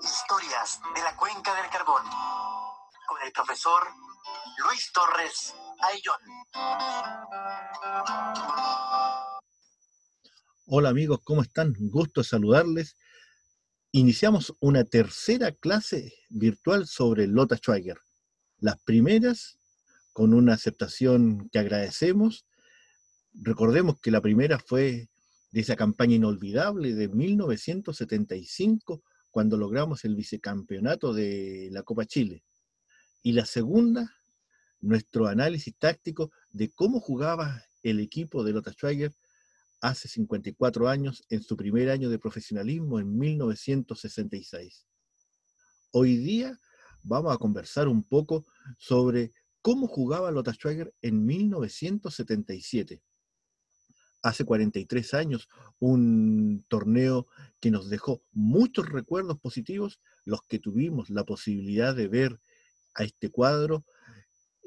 Historias de la Cuenca del Carbón con el profesor Luis Torres Ayllón. Hola amigos, ¿cómo están? Gusto saludarles. Iniciamos una tercera clase virtual sobre Lota Schweiger. Las primeras con una aceptación que agradecemos. Recordemos que la primera fue de esa campaña inolvidable de 1975, cuando logramos el vicecampeonato de la Copa Chile. Y la segunda, nuestro análisis táctico de cómo jugaba el equipo de Lota Schweiger hace 54 años en su primer año de profesionalismo en 1966. Hoy día vamos a conversar un poco sobre cómo jugaba Lothar Schwager en 1977. Hace 43 años, un torneo que nos dejó muchos recuerdos positivos, los que tuvimos la posibilidad de ver a este cuadro,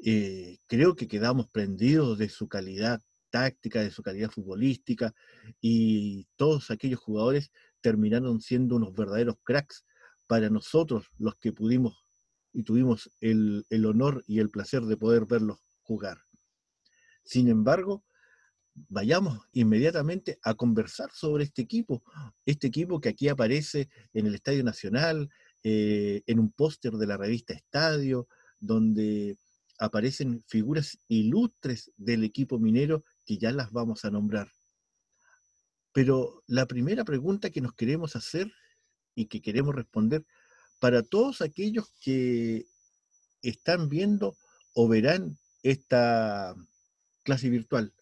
eh, creo que quedamos prendidos de su calidad táctica, de su calidad futbolística, y todos aquellos jugadores terminaron siendo unos verdaderos cracks para nosotros, los que pudimos y tuvimos el, honor y el placer de poder verlos jugar. Sin embargo, vayamos inmediatamente a conversar sobre este equipo, este equipo que aquí aparece en el Estadio Nacional, eh, en un póster de la revista Estadio, donde aparecen figuras ilustres del equipo minero que ya las vamos a nombrar. Pero la primera pregunta que nos queremos hacer y que queremos responder para todos aquellos que están viendo o verán esta clase virtual,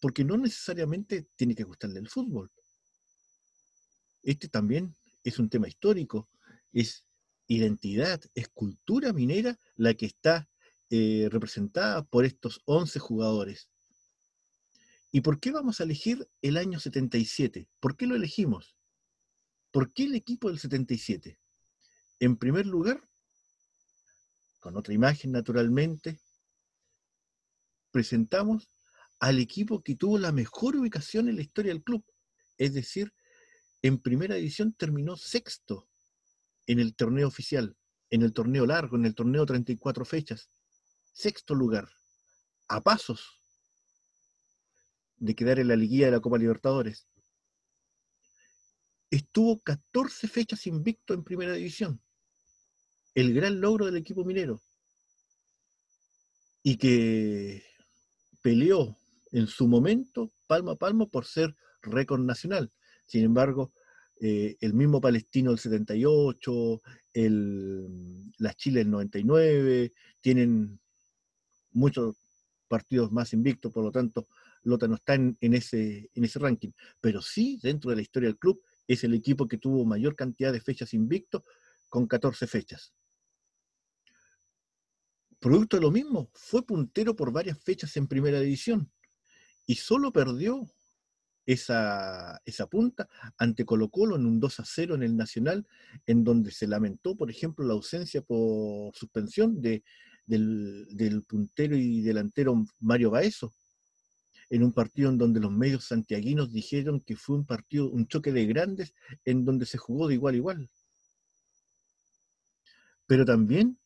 porque no necesariamente tiene que gustarle el fútbol. Este también es un tema histórico, es identidad, es cultura minera la que está eh, representada por estos 11 jugadores. ¿Y por qué vamos a elegir el año 77? ¿Por qué lo elegimos? ¿Por qué el equipo del 77? En primer lugar, con otra imagen naturalmente, presentamos al equipo que tuvo la mejor ubicación en la historia del club. Es decir, en primera división terminó sexto en el torneo oficial, en el torneo largo, en el torneo 34 fechas. Sexto lugar, a pasos de quedar en la liguilla de la Copa Libertadores. Estuvo 14 fechas invicto en primera división el gran logro del equipo minero y que peleó en su momento palmo a palmo por ser récord nacional. Sin embargo, eh, el mismo Palestino del 78, el, la Chile del 99, tienen muchos partidos más invictos, por lo tanto, Lota no está en, ese, en ese ranking. Pero sí, dentro de la historia del club, es el equipo que tuvo mayor cantidad de fechas invictos, con 14 fechas. Producto de lo mismo, fue puntero por varias fechas en primera división y solo perdió esa, esa punta ante Colo Colo en un 2 a 0 en el Nacional, en donde se lamentó, por ejemplo, la ausencia por suspensión de, del, puntero y delantero Mario Baezo, en un partido en donde los medios santiaguinos dijeron que fue un partido, un choque de grandes, en donde se jugó de igual a igual. Pero también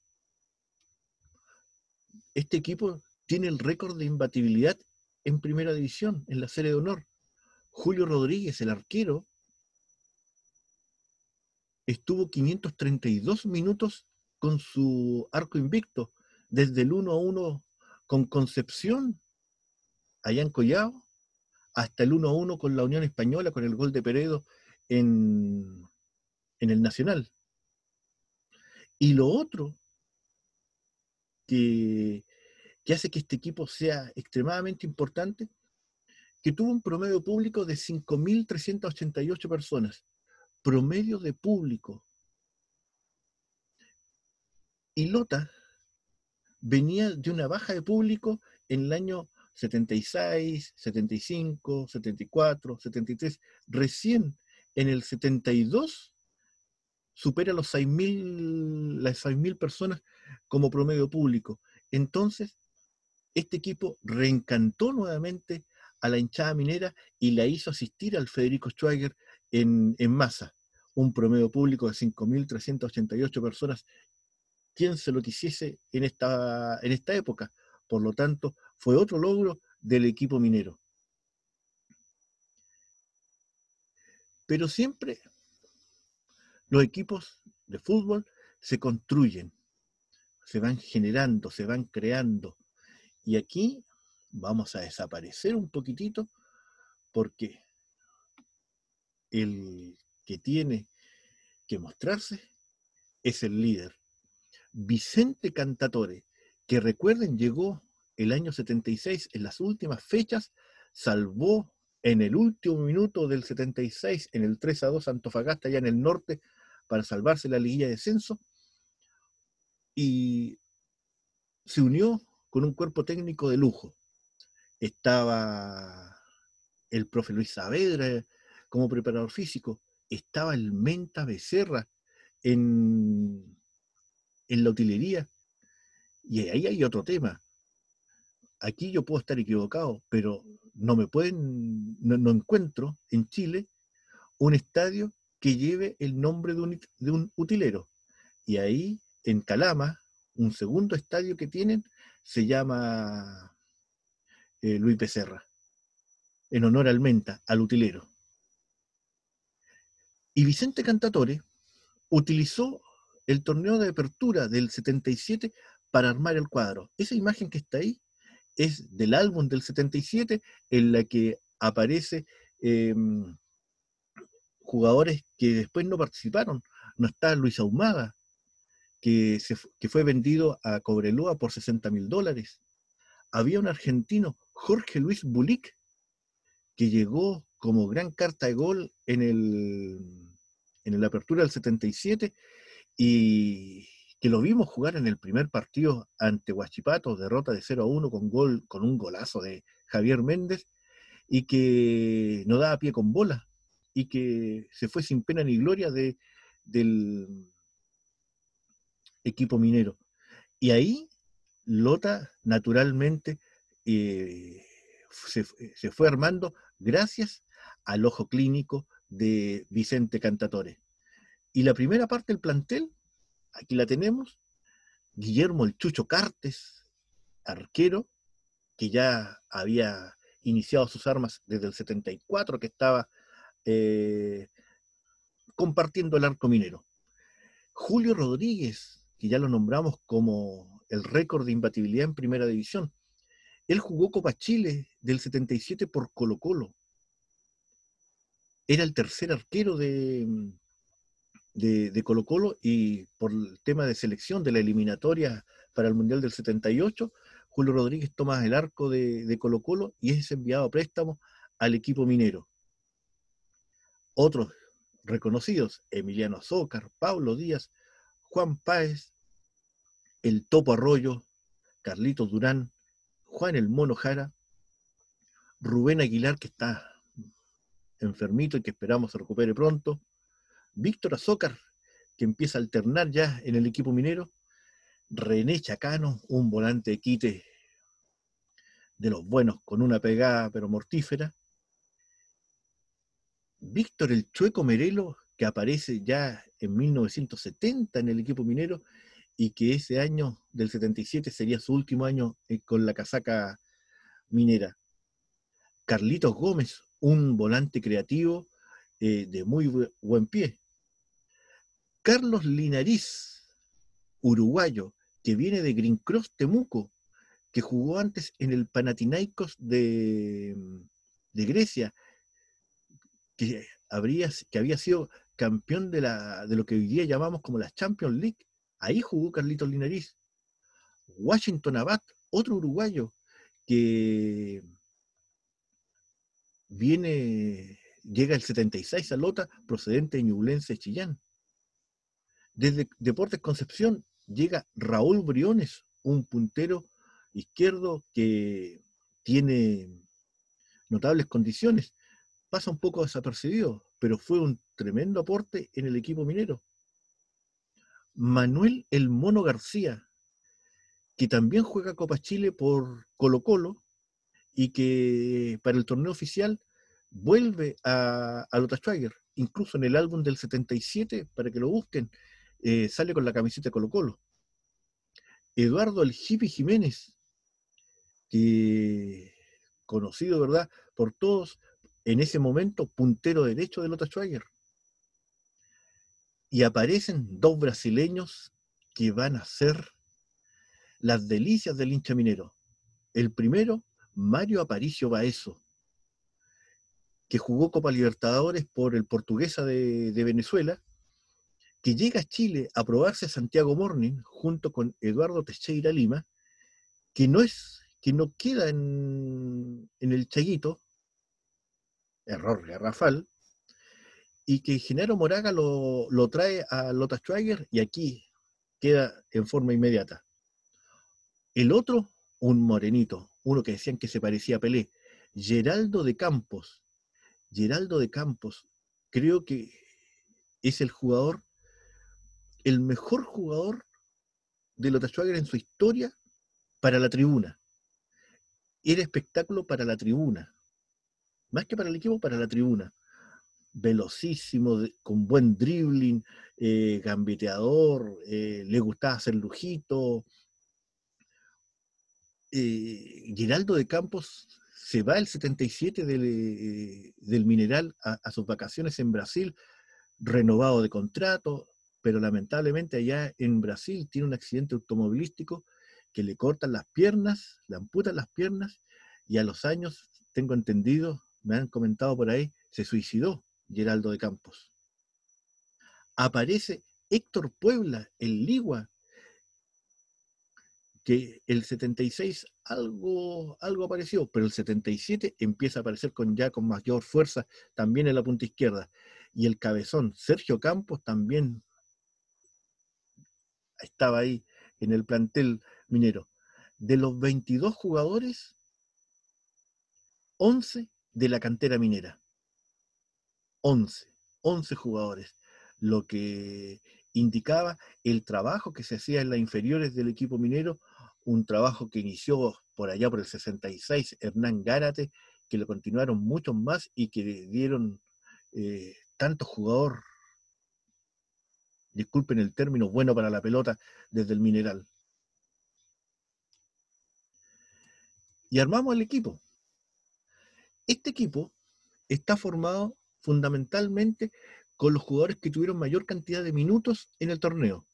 este equipo tiene el récord de imbatibilidad en primera división, en la serie de honor. Julio Rodríguez, el arquero, estuvo 532 minutos con su arco invicto, desde el 1 a 1 con Concepción, allá en Collao, hasta el 1 a 1 con la Unión Española, con el gol de Peredo en, en el Nacional. Y lo otro que, hace que este equipo sea extremadamente importante, que tuvo un promedio público de 5.388 personas. Promedio de público. Y Lota venía de una baja de público en el año 76, 75, 74, 73. Recién en el 72 supera los 6.000, las 6.000 personas como promedio público. Entonces, este equipo reencantó nuevamente a la hinchada minera y la hizo asistir al Federico Schweiger en, en masa, un promedio público de 5.388 personas, quien se lo quisiese en esta, en esta época. Por lo tanto, fue otro logro del equipo minero. Pero siempre los equipos de fútbol se construyen, se van generando, se van creando. Y aquí vamos a desaparecer un poquitito porque el que tiene que mostrarse es el líder. Vicente Cantatore, que recuerden llegó el año 76 en las últimas fechas, salvó en el último minuto del 76 en el 3 a 2 Antofagasta, allá en el norte, para salvarse la liguilla de descenso, y se unió con un cuerpo técnico de lujo. Estaba el profe Luis Saavedra como preparador físico, estaba el Menta Becerra en, en la utilería, y ahí hay otro tema. Aquí yo puedo estar equivocado, pero no me pueden, no, encuentro en Chile un estadio que lleve el nombre de un, de un utilero. Y ahí, en Calama, un segundo estadio que tienen se llama eh, Luis Becerra, en honor al Menta, al utilero. Y Vicente Cantatore utilizó el torneo de apertura del 77 para armar el cuadro. Esa imagen que está ahí es del álbum del 77 en la que aparece em, jugadores que después no participaron. No está Luis Ahumada, que, que fue vendido a Cobreloa por 60 mil dólares. Había un argentino, Jorge Luis Bulik, que llegó como gran carta de gol en el, en la apertura del 77 y que lo vimos jugar en el primer partido ante Huachipato, derrota de 0 a 1 con, gol, con un golazo de Javier Méndez, y que no daba pie con bola, y que se fue sin pena ni gloria de, del equipo minero. Y ahí Lota naturalmente eh, se, se fue armando gracias al ojo clínico de Vicente Cantatore. Y la primera parte del plantel aquí la tenemos, Guillermo el Chucho Cartes, arquero, que ya había iniciado sus armas desde el 74, que estaba eh, compartiendo el arco minero. Julio Rodríguez, que ya lo nombramos como el récord de imbatibilidad en primera división. Él jugó Copa Chile del 77 por Colo Colo. Era el tercer arquero de, de, Colo Colo y por el tema de selección de la eliminatoria para el Mundial del 78, Julio Rodríguez toma el arco de, Colo Colo y es enviado a préstamo al equipo minero. Otros reconocidos, Emiliano Azócar, Pablo Díaz, Juan Páez, el Topo Arroyo, Carlitos Durán, Juan el Mono Jara, Rubén Aguilar, que está enfermito y que esperamos se recupere pronto, Víctor Azócar, que empieza a alternar ya en el equipo minero, René Chacano, un volante de quite de los buenos, con una pegada pero mortífera, Víctor el Chueco Merelo, que aparece ya en 1970 en el equipo minero y que ese año del 77 sería su último año eh, con la casaca minera. Carlitos Gómez, un volante creativo eh, de muy buen pie, Carlos Linariz, uruguayo, que viene de Green Cross Temuco, que jugó antes en el Panathinaikos de, de Grecia, que, habría, que había sido campeón de, la, de lo que hoy día llamamos como la Champions League. Ahí jugó Carlitos Linariz. Washington Abad, otro uruguayo, que viene, llega el 76 a Lota, procedente de Ñublense Chillán. Desde Deportes Concepción llega Raúl Briones, un puntero izquierdo que tiene notables condiciones. Pasa un poco desapercibido, pero fue un tremendo aporte en el equipo minero. Manuel El Mono García, que también juega Copa Chile por Colo Colo y que para el torneo oficial vuelve a, a Lota Schwager, incluso en el álbum del 77, para que lo busquen, eh, sale con la camiseta Colo Colo. Eduardo el Hippie Jiménez, que conocido, ¿verdad?, por todos, en ese momento, puntero derecho de Lota Schwager. Y aparecen dos brasileños que van a ser las delicias del hincha minero. El primero, Mario Aparicio Baezo, que jugó Copa Libertadores por el Portuguesa de, Venezuela, que llega a Chile a probarse a Santiago Morning junto con Eduardo Teixeira Lima, que no es, que no queda en, el Chaguito, error garrafal, y que Genaro Moraga lo, trae a Lota Schwager y aquí queda en forma inmediata. El otro, un morenito, uno que decían que se parecía a Pelé, Geraldo de Campos, Geraldo de Campos, creo que es el jugador, el mejor jugador de Lota Schwager en su historia para la tribuna. Era espectáculo para la tribuna. Más que para el equipo, para la tribuna. Velocísimo, con buen dribbling, eh, gambeteador, eh, le gustaba hacer lujito. Eh, Geraldo de Campos se va el 77 eh, del, mineral a, sus vacaciones en Brasil, renovado de contrato, pero lamentablemente allá en Brasil tiene un accidente automovilístico que le cortan las piernas, le amputan las piernas y a los años, tengo entendido, me han comentado por ahí, se suicidó Geraldo de Campos. Aparece Héctor Puebla, el Ligua, que el 76 algo, algo apareció, pero el 77 empieza a aparecer con ya con mayor fuerza también en la punta izquierda. Y el cabezón Sergio Campos también estaba ahí en el plantel minero. De los 22 jugadores, 11 de la cantera minera. 11, 11 jugadores. Lo que indicaba el trabajo que se hacía en las inferiores del equipo minero un trabajo que inició por allá por el 66 Hernán Gárate, que lo continuaron muchos más y que dieron eh, tanto jugador, disculpen el término, bueno para la pelota desde el mineral. Y armamos el equipo. Este equipo está formado fundamentalmente con los jugadores que tuvieron mayor cantidad de minutos en el torneo,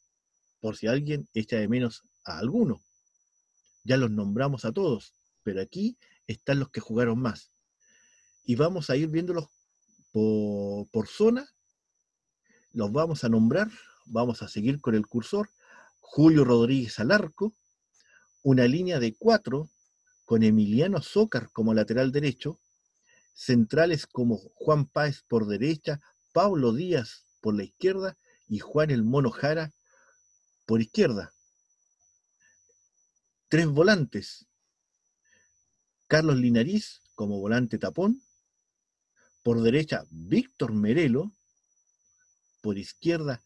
por si alguien echa de menos a alguno. Ya los nombramos a todos, pero aquí están los que jugaron más. Y vamos a ir viéndolos por, zona, los vamos a nombrar, vamos a seguir con el cursor. Julio Rodríguez al arco, una línea de cuatro con Emiliano Zócar como lateral derecho, centrales como Juan Páez por derecha, Pablo Díaz por la izquierda y Juan el Mono Jara por izquierda tres volantes. Carlos Linariz como volante tapón. Por derecha, Víctor Merelo. Por izquierda,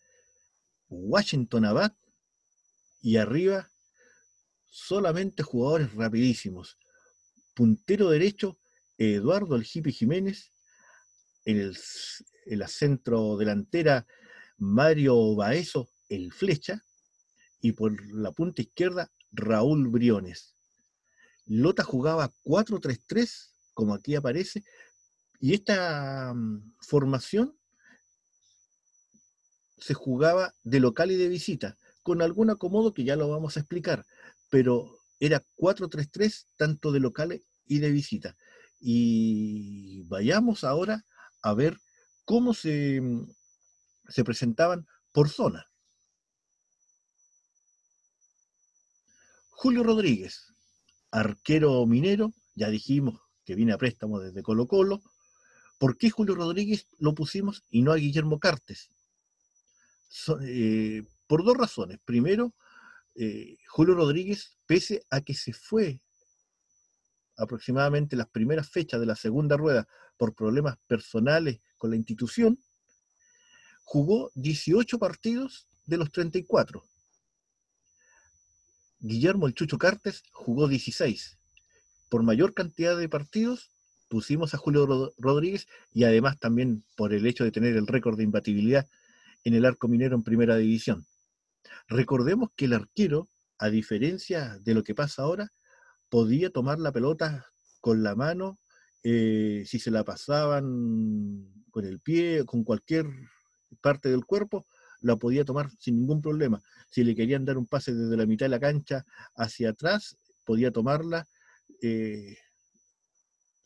Washington Abad. Y arriba, solamente jugadores rapidísimos. Puntero derecho, Eduardo El Jiménez. En, el, la centro delantera, Mario Baezo, el Flecha. Y por la punta izquierda, Raúl Briones. Lota jugaba 4-3-3, como aquí aparece, y esta mm, formación se jugaba de local y de visita, con algún acomodo que ya lo vamos a explicar, pero era 4-3-3 tanto de local y de visita. Y vayamos ahora a ver cómo se, mm, se presentaban por zona. Julio Rodríguez, arquero minero, ya dijimos que viene a préstamo desde Colo Colo. ¿Por qué Julio Rodríguez lo pusimos y no a Guillermo Cartes? Eh, por dos razones. Primero, eh, Julio Rodríguez, pese a que se fue aproximadamente las primeras fechas de la segunda rueda por problemas personales con la institución, jugó 18 partidos de los 34. Guillermo el Chucho Cartes jugó 16. Por mayor cantidad de partidos pusimos a Julio Rodríguez y además también por el hecho de tener el récord de imbatibilidad en el arco minero en primera división. Recordemos que el arquero, a diferencia de lo que pasa ahora, podía tomar la pelota con la mano, eh, si se la pasaban con el pie, con cualquier parte del cuerpo, la podía tomar sin ningún problema. Si le querían dar un pase desde la mitad de la cancha hacia atrás, podía tomarla eh,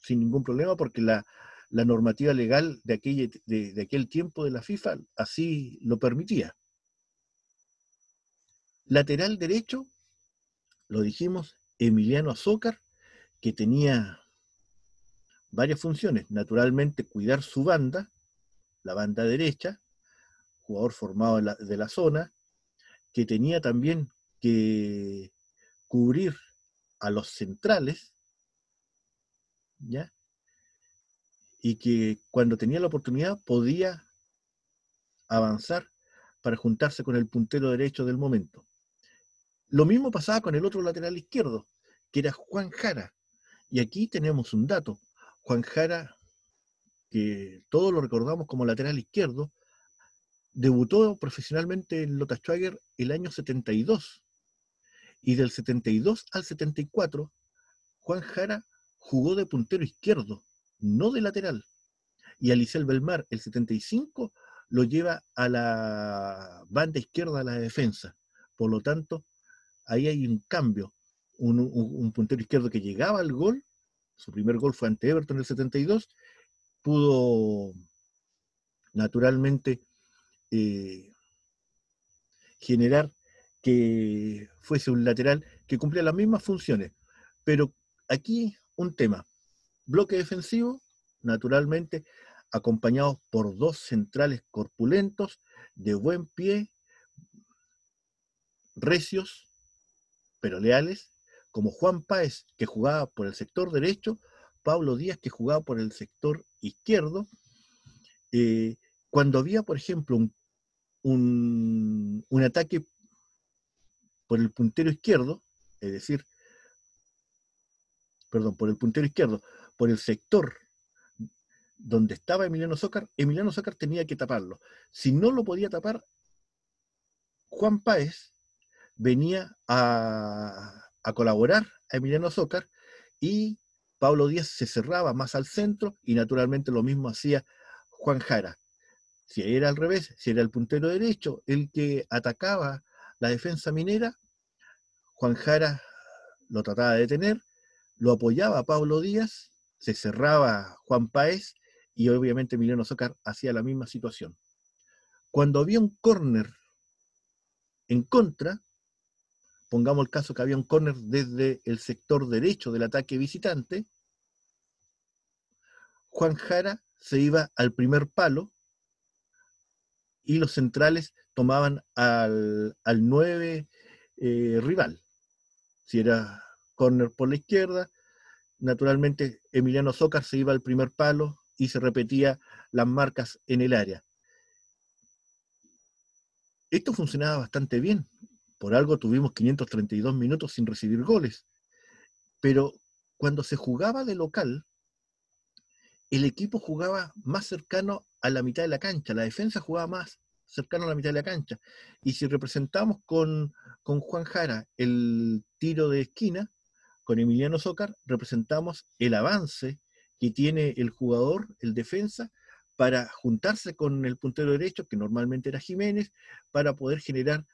sin ningún problema porque la, normativa legal de, de, aquel tiempo de la FIFA así lo permitía. Lateral derecho, lo dijimos, Emiliano Azócar, que tenía varias funciones. Naturalmente, cuidar su banda, la banda derecha, jugador formado de la, zona, que tenía también que cubrir a los centrales, ¿ya? Y que cuando tenía la oportunidad podía avanzar para juntarse con el puntero derecho del momento. Lo mismo pasaba con el otro lateral izquierdo, que era Juan Jara. Y aquí tenemos un dato. Juan Jara, que todos lo recordamos como lateral izquierdo, debutó profesionalmente en Lota Schwager el año 72. Y del 72 al 74, Juan Jara jugó de puntero izquierdo, no de lateral. Y Alicel Belmar, el 75, lo lleva a la banda izquierda de la defensa. Por lo tanto, ahí hay un cambio. Un, puntero izquierdo que llegaba al gol, su primer gol fue ante Everton en el 72, pudo naturalmente eh, generar que fuese un lateral que cumplía las mismas funciones. Pero aquí un tema. Bloque defensivo, naturalmente, acompañado por dos centrales corpulentos, de buen pie, recios, pero leales, como Juan Páez, que jugaba por el sector derecho, Pablo Díaz, que jugaba por el sector izquierdo. Eh, cuando había, por ejemplo, un un, ataque por el puntero izquierdo, es decir, perdón, por el puntero izquierdo, por el sector donde estaba Emiliano Zócar, Emiliano Zócar tenía que taparlo. Si no lo podía tapar, Juan Páez venía a, colaborar a Emiliano Zócar y Pablo Díaz se cerraba más al centro y naturalmente lo mismo hacía Juan Jara. Si era al revés, si era el puntero derecho el que atacaba la defensa minera, Juan Jara lo trataba de detener, lo apoyaba Pablo Díaz, se cerraba Juan Páez y obviamente Emiliano Zócar hacía la misma situación. Cuando había un córner en contra, pongamos el caso que había un córner desde el sector derecho del ataque visitante, Juan Jara se iba al primer palo y los centrales tomaban al, al 9 eh, rival. Si era córner por la izquierda, naturalmente Emiliano Zócar se iba al primer palo y se repetía las marcas en el área. Esto funcionaba bastante bien. Por algo tuvimos 532 minutos sin recibir goles. Pero cuando se jugaba de local, el equipo jugaba más cercano a la mitad de la cancha, la defensa jugaba más cercano a la mitad de la cancha. Y si representamos con, Juan Jara el tiro de esquina, con Emiliano Zócar, representamos el avance que tiene el jugador, el defensa, para juntarse con el puntero derecho, que normalmente era Jiménez, para poder generar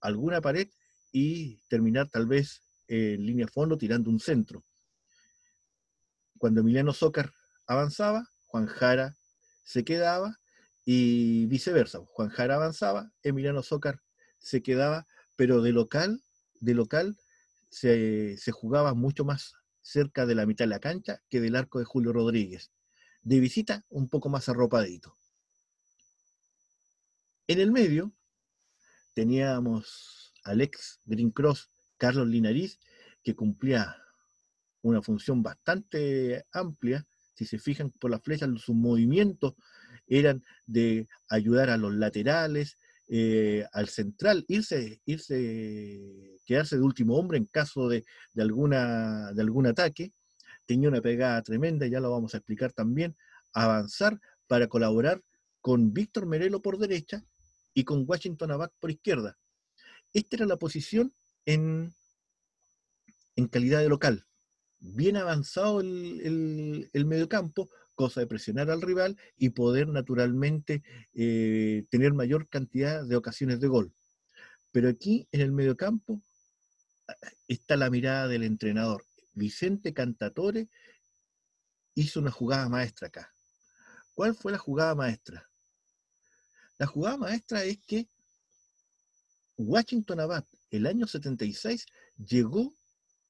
alguna pared y terminar tal vez en línea fondo tirando un centro. Cuando Emiliano Zócar avanzaba, Juan Jara se quedaba y viceversa. Juan Jara avanzaba, Emiliano Zócar se quedaba, pero de local, de local se, se, jugaba mucho más cerca de la mitad de la cancha que del arco de Julio Rodríguez. De visita, un poco más arropadito. En el medio teníamos al ex Green Cross, Carlos Linariz, que cumplía una función bastante amplia. Si se fijan por la flecha, sus movimientos eran de ayudar a los laterales, eh, al central, irse, irse, quedarse de último hombre en caso de, alguna, de algún ataque. tenía una pegada tremenda, ya lo vamos a explicar también, avanzar para colaborar con Víctor Merelo por derecha y con Washington Abad por izquierda. Esta era la posición en, en calidad de local. Bien avanzado el, el, mediocampo, cosa de presionar al rival y poder naturalmente eh, tener mayor cantidad de ocasiones de gol. Pero aquí en el mediocampo está la mirada del entrenador. Vicente Cantatore hizo una jugada maestra acá. ¿Cuál fue la jugada maestra? La jugada maestra es que Washington Abad, el año 76, llegó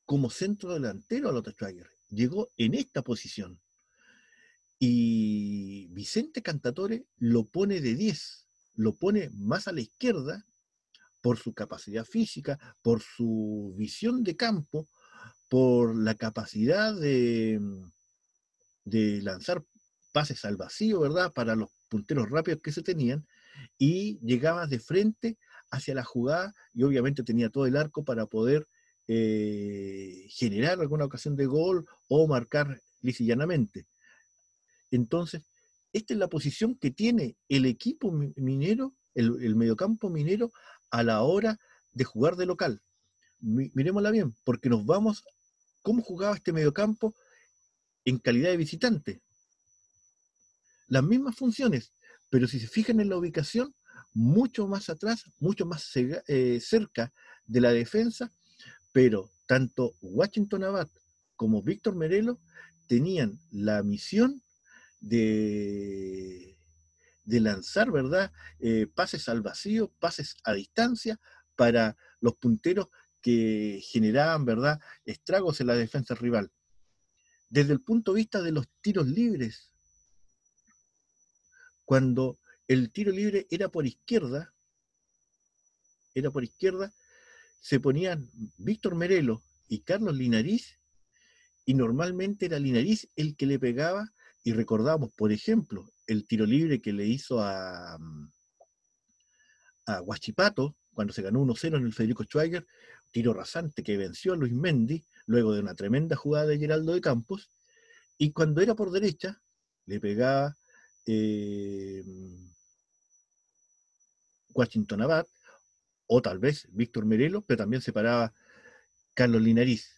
como centro delantero a Lotte Schwager. Llegó en esta posición. Y Vicente Cantatore lo pone de 10, lo pone más a la izquierda por su capacidad física, por su visión de campo, por la capacidad de lanzar pases al vacío, ¿verdad? Para los punteros rápidos que se tenían, y llegaba de frente hacia la jugada y obviamente tenía todo el arco para poder eh, generar alguna ocasión de gol o marcar lisillanamente. Entonces, esta es la posición que tiene el equipo minero, el mediocampo minero, a la hora de jugar de local. Miremosla bien, porque nos vamos cómo jugaba este mediocampo en calidad de visitante. Las mismas funciones, pero si se fijan en la ubicación, mucho más atrás, mucho más eh, cerca de la defensa, pero tanto Washington Abad como Víctor Merelo tenían la misión de, lanzar, ¿verdad? Eh, pases al vacío, pases a distancia para los punteros que generaban, ¿verdad?, estragos en la defensa rival. Desde el punto de vista de los tiros libres, cuando el tiro libre era por izquierda, era por izquierda, se ponían Víctor Merelo y Carlos Linariz, y normalmente era Linariz el que le pegaba, y recordamos, por ejemplo, el tiro libre que le hizo a, a Huachipato, cuando se ganó 1-0 en el Federico Schweiger, tiro rasante que venció a Luis Mendy, luego de una tremenda jugada de Geraldo de Campos, y cuando era por derecha, le pegaba eh, Washington Abad, o tal vez Víctor Merelo, pero también se paraba Carlos Linariz.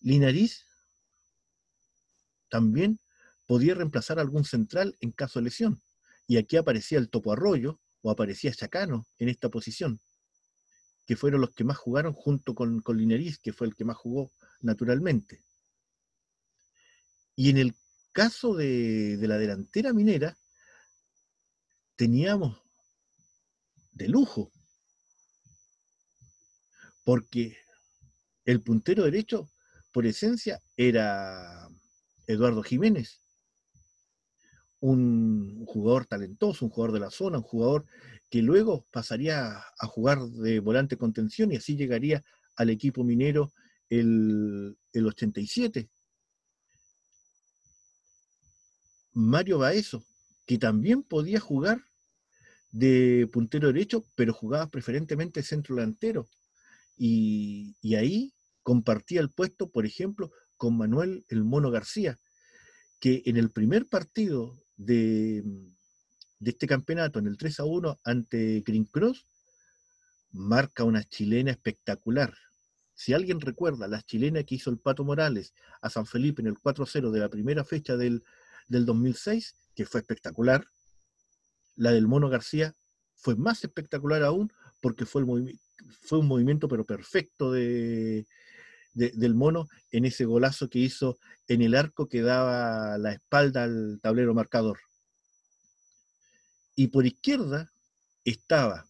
Linariz también podía reemplazar algún central en caso de lesión, y aquí aparecía el Topo Arroyo o aparecía Chacano en esta posición que fueron los que más jugaron junto con, con Linares, que fue el que más jugó naturalmente. Y en el caso de, la delantera minera, teníamos de lujo, porque el puntero derecho, por esencia, era Eduardo Jiménez, un jugador talentoso, un jugador de la zona, un jugador que luego pasaría a jugar de volante contención y así llegaría al equipo minero el, 87. Mario Baezo, que también podía jugar de puntero derecho, pero jugaba preferentemente centro delantero. Y, ahí compartía el puesto, por ejemplo, con Manuel el Mono García, que en el primer partido de, de este campeonato en el 3 a 1 ante Green Cross, marca una chilena espectacular. Si alguien recuerda la chilena que hizo el Pato Morales a San Felipe en el 4-0 de la primera fecha del, 2006, que fue espectacular, la del Mono García fue más espectacular aún porque fue, el fue un movimiento pero perfecto de, del Mono en ese golazo que hizo en el arco que daba la espalda al tablero marcador. Y por izquierda estaba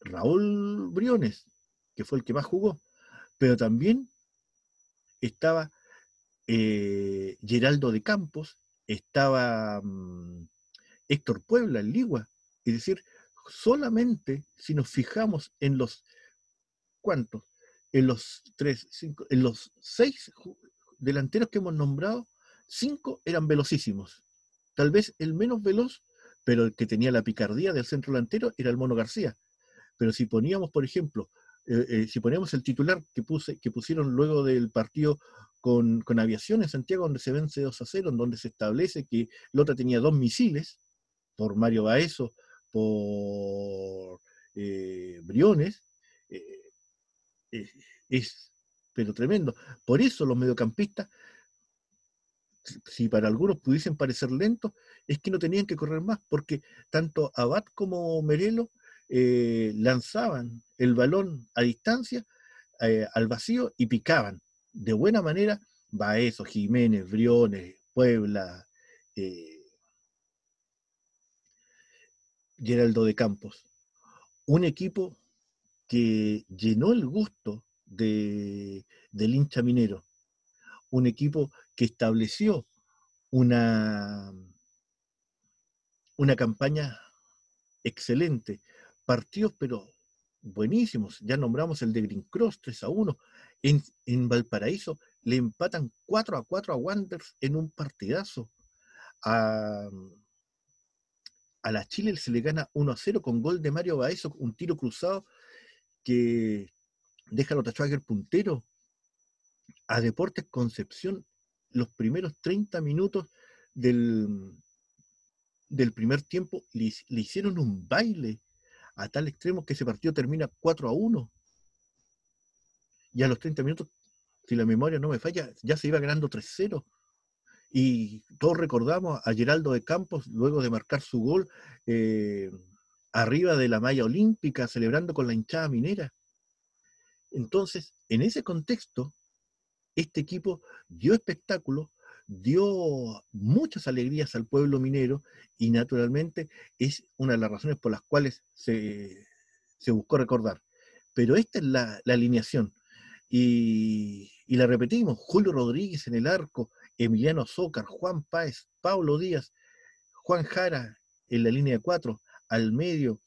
Raúl Briones, que fue el que más jugó, pero también estaba eh, Geraldo de Campos, estaba mm, Héctor Puebla, el Ligua. Es decir, solamente si nos fijamos en los, ¿cuántos? En los tres, cinco, en los seis delanteros que hemos nombrado, cinco eran velocísimos. Tal vez el menos veloz pero el que tenía la picardía del centro delantero era el Mono García. Pero si poníamos, por ejemplo, eh, eh, si poníamos el titular que, puse, que pusieron luego del partido con, aviación en Santiago, donde se vence 2 a 0, en donde se establece que Lota tenía dos misiles, por Mario Baezo, por eh, Briones, eh, es pero tremendo. Por eso los mediocampistas, si para algunos pudiesen parecer lentos, es que no tenían que correr más, porque tanto Abad como Merelo eh, lanzaban el balón a distancia, al vacío, y picaban de buena manera Baezo, Jiménez, Briones, Puebla, eh, Geraldo de Campos. Un equipo que llenó el gusto de, del hincha minero. Un equipo que estableció una, una campaña excelente. Partidos, pero buenísimos. Ya nombramos el de Green Cross 3 a 1. En, en Valparaíso le empatan 4 a 4 a Wanderers en un partidazo. A, a la Chile se le gana 1 a 0 con gol de Mario Baezo, un tiro cruzado que deja a Lota puntero. A Deportes Concepción, los primeros 30 minutos del, del primer tiempo le, le, hicieron un baile a tal extremo que ese partido termina 4 a 1. Y a los 30 minutos, si la memoria no me falla, ya se iba ganando 3-0. Y todos recordamos a Geraldo de Campos, luego de marcar su gol, eh, arriba de la malla olímpica, celebrando con la hinchada minera. Entonces, en ese contexto, este equipo dio espectáculo, dio muchas alegrías al pueblo minero y naturalmente es una de las razones por las cuales se, buscó recordar. Pero esta es la, alineación. Y, la repetimos, Julio Rodríguez en el arco, Emiliano Zócar, Juan Páez, Pablo Díaz, Juan Jara en la línea de cuatro, al medio,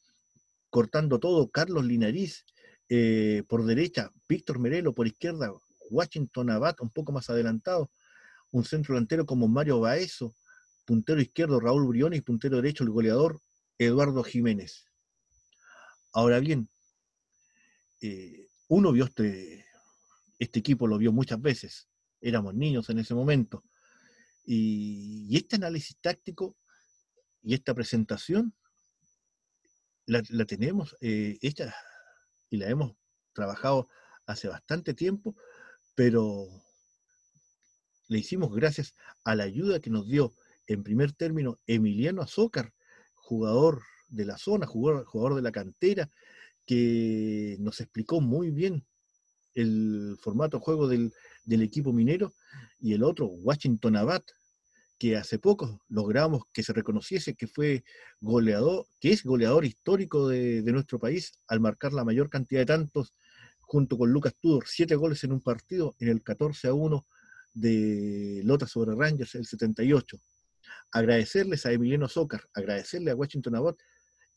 cortando todo, Carlos Linariz, eh, por derecha, Víctor Merelo, por izquierda, Washington Abad, un poco más adelantado, un centro delantero como Mario Baezo, puntero izquierdo Raúl Briones puntero derecho el goleador Eduardo Jiménez. Ahora bien, eh, uno vio este, este equipo, lo vio muchas veces, éramos niños en ese momento. Y, este análisis táctico y esta presentación la, tenemos eh, hecha y la hemos trabajado hace bastante tiempo, pero le hicimos gracias a la ayuda que nos dio en primer término Emiliano Azócar, jugador de la zona, jugador, jugador de la cantera, que nos explicó muy bien el formato de juego del, del equipo minero, y el otro, Washington Abad, que hace poco logramos que se reconociese que fue goleador, que es goleador histórico de, nuestro país al marcar la mayor cantidad de tantos junto con Lucas Tudor, siete goles en un partido en el 14 a 1 de Lota sobre Rangers el 78. Agradecerles a Emiliano Zócar, agradecerle a Washington Abad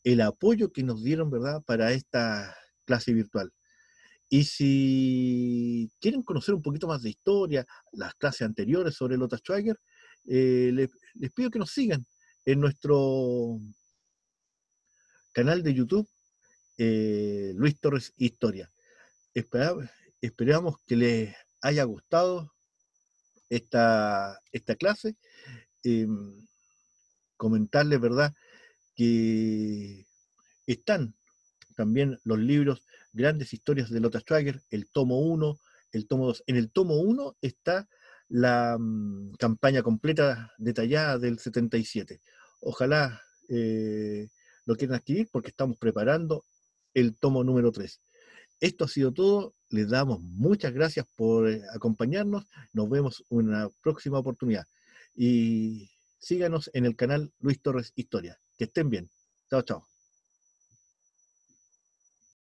el apoyo que nos dieron, ¿verdad?, para esta clase virtual. Y si quieren conocer un poquito más de historia, las clases anteriores sobre Lota Schweiger, eh, les, pido que nos sigan en nuestro canal de YouTube, eh, Luis Torres Historia. esperamos que les haya gustado esta, esta clase. Em, comentarles, ¿verdad?, que están también los libros Grandes Historias de Lotta Schwager, el tomo 1, el tomo 2. En el tomo 1 está la mm, campaña completa detallada del 77. Ojalá eh, lo quieran adquirir porque estamos preparando el tomo número 3. Esto ha sido todo. Les damos muchas gracias por eh, acompañarnos. Nos vemos en una próxima oportunidad. Y síganos en el canal Luis Torres Historia. Que estén bien. Chao, chao.